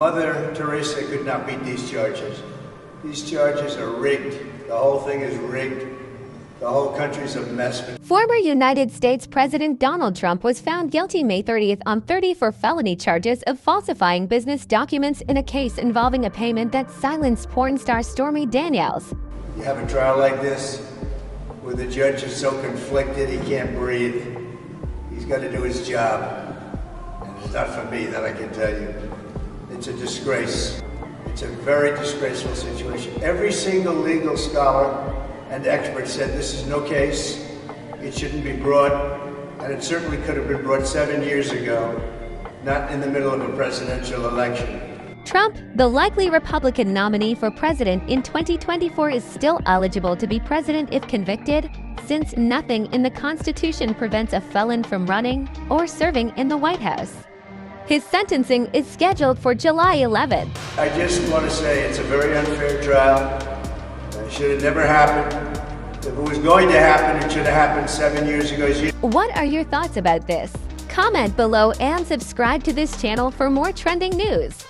Mother Teresa could not beat these charges. These charges are rigged. The whole thing is rigged. The whole country's a mess. Former United States President Donald Trump was found guilty May 30th on 34 felony charges of falsifying business documents in a case involving a payment that silenced porn star Stormy Daniels. You have a trial like this where the judge is so conflicted he can't breathe. He's got to do his job. And it's not for me, that I can tell you. It's a disgrace. It's a very disgraceful situation. Every single legal scholar and expert said this is no case. It shouldn't be brought, and it certainly could have been brought seven years ago, not in the middle of a presidential election. Trump, the likely Republican nominee for president in 2024, is still eligible to be president if convicted, since nothing in the Constitution prevents a felon from running or serving in the White House. His sentencing is scheduled for July 11th. I just want to say it's a very unfair trial. It should have never happened. If it was going to happen, it should have happened seven years ago. What are your thoughts about this? Comment below and subscribe to this channel for more trending news.